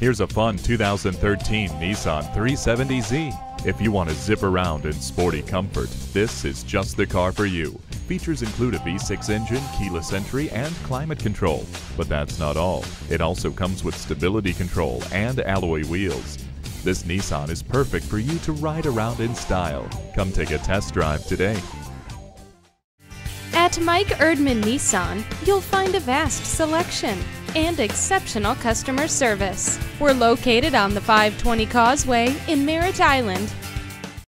Here's a fun 2013 Nissan 370Z. If you want to zip around in sporty comfort, this is just the car for you. Features include a V6 engine, keyless entry, and climate control. But that's not all. It also comes with stability control and alloy wheels. This Nissan is perfect for you to ride around in style. Come take a test drive today. At Mike Erdman Nissan, you'll find a vast selection and exceptional customer service. We're located on the 520 Causeway in Merritt Island